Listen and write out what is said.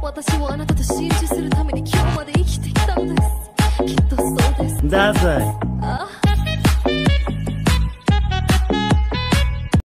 私をあなたと心中するために今日まで生きてきたのです。きっとそうです。太宰